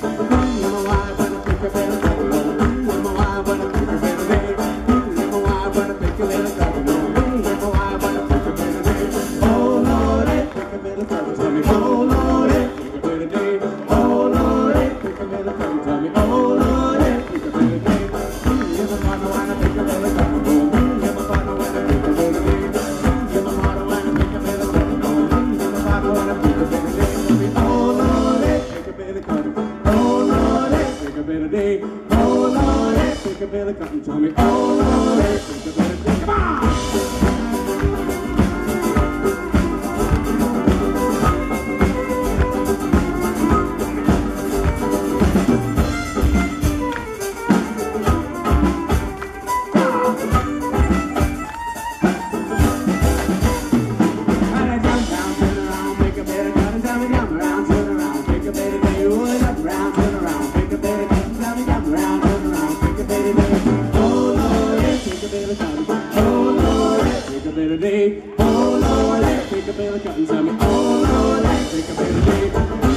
Thank you. Tinkerbell, a cotton Tommy. Oh, Tinkerbell, come on! Take a pill of cotton, tell me ole ole. Take a pill of